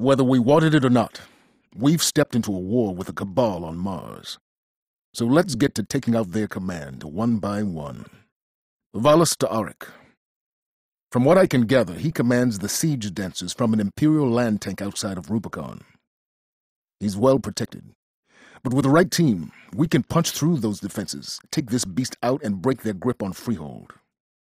Whether we wanted it or not, we've stepped into a war with a cabal on Mars. So let's get to taking out their command one by one. Valus Ta'aurc. From what I can gather, he commands the siege dancers from an Imperial land tank outside of Rubicon. He's well protected. But with the right team, we can punch through those defenses, take this beast out, and break their grip on Freehold.